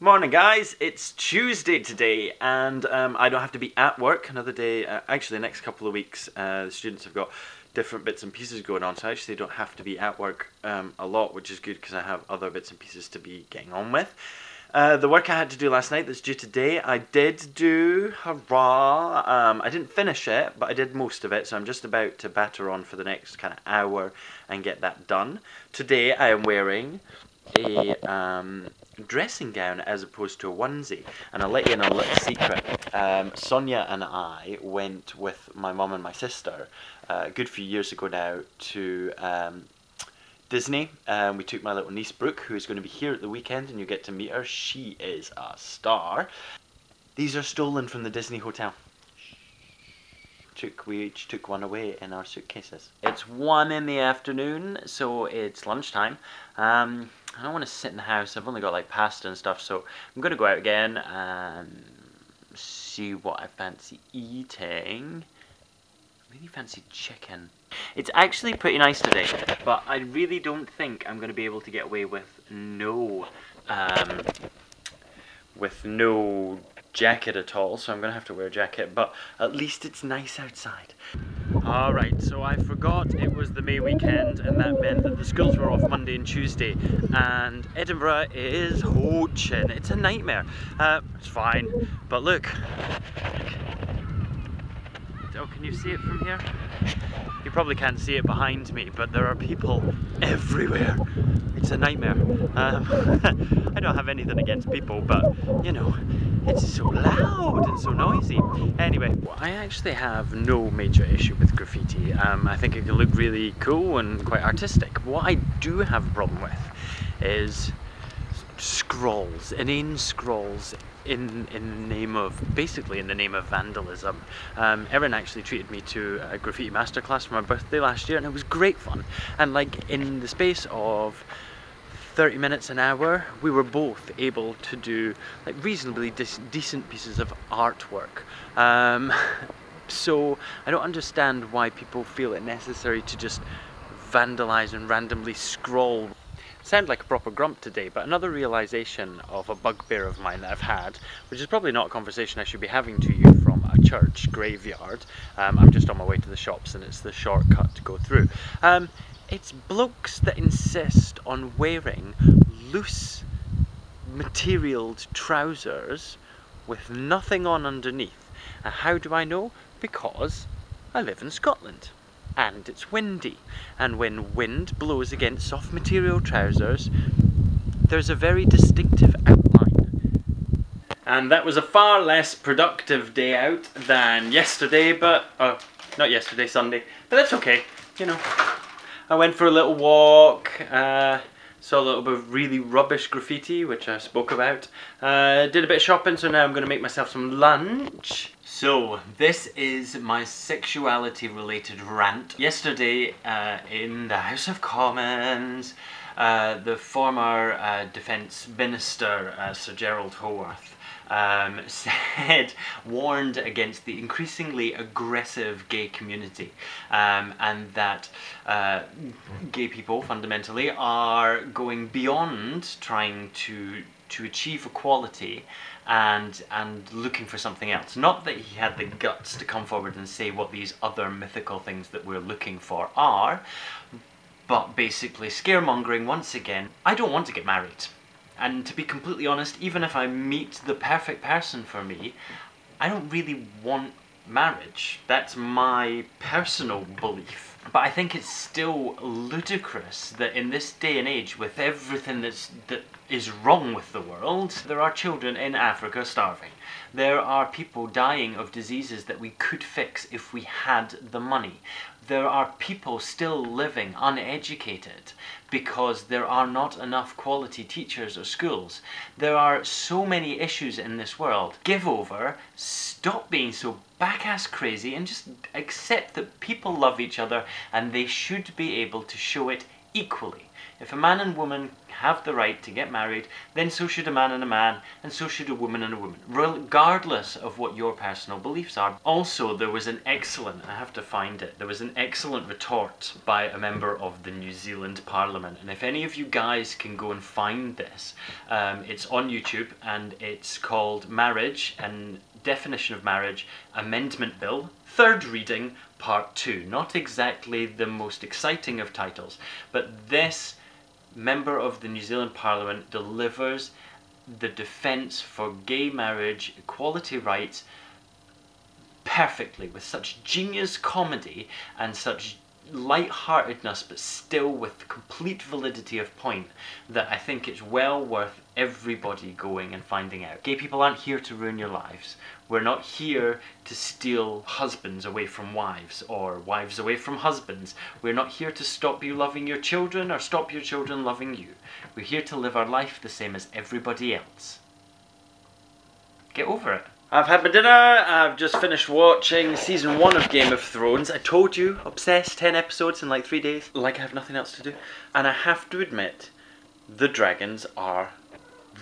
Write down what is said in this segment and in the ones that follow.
Morning guys, it's Tuesday today and um, I don't have to be at work another day, uh, actually the next couple of weeks uh, the students have got different bits and pieces going on so I actually don't have to be at work um, a lot which is good because I have other bits and pieces to be getting on with. Uh, the work I had to do last night that's due today, I did do, hurrah, um, I didn't finish it, but I did most of it, so I'm just about to batter on for the next kind of hour and get that done. Today I am wearing a um, dressing gown as opposed to a onesie. And I'll let you in on a little secret. Um, Sonia and I went with my mum and my sister uh, a good few years ago now to um, Disney. Um, we took my little niece Brooke, who is going to be here at the weekend, and you get to meet her. She is a star. These are stolen from the Disney Hotel. Took, we each took one away in our suitcases. It's one in the afternoon, so it's lunchtime. Um, I don't want to sit in the house. I've only got like pasta and stuff, so I'm going to go out again and see what I fancy eating. Really fancy chicken. It's actually pretty nice today, but I really don't think I'm going to be able to get away with no, um, with no jacket at all, so I'm going to have to wear a jacket, but at least it's nice outside. Alright, so I forgot it was the May weekend and that meant that the schools were off Monday and Tuesday and Edinburgh is hoaching. It's a nightmare. Uh, it's fine, but look. Oh, can you see it from here? You probably can't see it behind me, but there are people everywhere. It's a nightmare. Um, I don't have anything against people, but you know, it's so loud and so noisy. Anyway, I actually have no major issue with graffiti. Um, I think it can look really cool and quite artistic. What I do have a problem with is scrolls, inane scrolls in in the name of basically in the name of vandalism. Um, Erin actually treated me to a graffiti masterclass for my birthday last year, and it was great fun. And like in the space of 30 minutes an hour, we were both able to do like reasonably decent pieces of artwork. Um, so I don't understand why people feel it necessary to just vandalize and randomly scroll sound like a proper grump today, but another realization of a bugbear of mine that I've had, which is probably not a conversation I should be having to you from a church graveyard. Um, I'm just on my way to the shops and it's the shortcut to go through. Um, it's blokes that insist on wearing loose materialed trousers with nothing on underneath. And how do I know? Because I live in Scotland and it's windy. And when wind blows against soft material trousers, there's a very distinctive outline. And that was a far less productive day out than yesterday, but, uh, not yesterday, Sunday, but that's okay, you know. I went for a little walk, uh, saw a little bit of really rubbish graffiti, which I spoke about. Uh, did a bit of shopping, so now I'm going to make myself some lunch. So, this is my sexuality related rant. Yesterday, uh, in the House of Commons, uh, the former uh, Defence Minister, uh, Sir Gerald Howarth, um, said, warned against the increasingly aggressive gay community um, and that uh, gay people fundamentally are going beyond trying to to achieve equality and and looking for something else. Not that he had the guts to come forward and say what these other mythical things that we're looking for are, but basically scaremongering once again. I don't want to get married. And to be completely honest, even if I meet the perfect person for me, I don't really want marriage. That's my personal belief. But I think it's still ludicrous that in this day and age, with everything that's that is wrong with the world, there are children in Africa starving. There are people dying of diseases that we could fix if we had the money. There are people still living uneducated because there are not enough quality teachers or schools. There are so many issues in this world. Give over, stop being so back-ass crazy and just accept that people love each other and they should be able to show it equally. If a man and woman have the right to get married, then so should a man and a man, and so should a woman and a woman, regardless of what your personal beliefs are. Also, there was an excellent, I have to find it, there was an excellent retort by a member of the New Zealand Parliament. And if any of you guys can go and find this, um, it's on YouTube and it's called Marriage and Definition of Marriage Amendment Bill, third reading, part two. Not exactly the most exciting of titles, but this member of the New Zealand Parliament delivers the defence for gay marriage, equality rights, perfectly with such genius comedy and such light-heartedness but still with complete validity of point that I think it's well worth everybody going and finding out. Gay people aren't here to ruin your lives. We're not here to steal husbands away from wives or wives away from husbands. We're not here to stop you loving your children or stop your children loving you. We're here to live our life the same as everybody else. Get over it. I've had my dinner, I've just finished watching season one of Game of Thrones. I told you, obsessed, 10 episodes in like three days, like I have nothing else to do. And I have to admit, the dragons are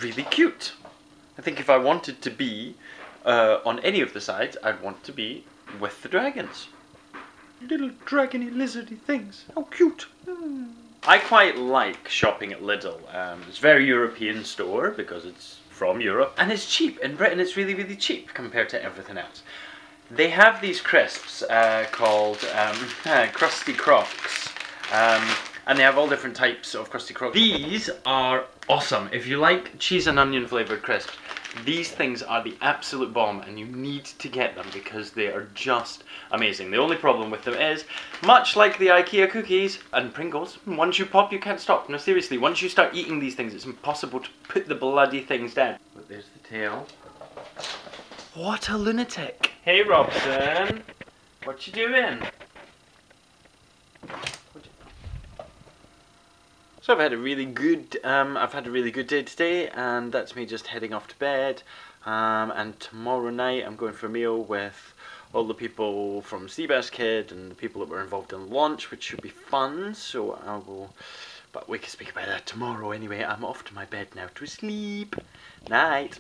really cute. I think if I wanted to be uh, on any of the sides, I'd want to be with the dragons. Little dragony lizardy things, how cute. Mm. I quite like shopping at Lidl. Um, it's a very European store because it's from Europe and it's cheap. In Britain it's really really cheap compared to everything else. They have these crisps uh, called um, Crusti Crocs um, and they have all different types of Crusti Crocs. These are awesome. If you like cheese and onion flavoured crisps these things are the absolute bomb and you need to get them because they are just amazing. The only problem with them is, much like the IKEA cookies and Pringles, once you pop you can't stop. No seriously, once you start eating these things it's impossible to put the bloody things down. But there's the tail. What a lunatic! Hey Robson, what you doing? So I've had a really good, um, I've had a really good day today, and that's me just heading off to bed. Um, and tomorrow night I'm going for a meal with all the people from Seabass Kid and the people that were involved in the launch, which should be fun. So I'll go, but we can speak about that tomorrow anyway. I'm off to my bed now to sleep. Night.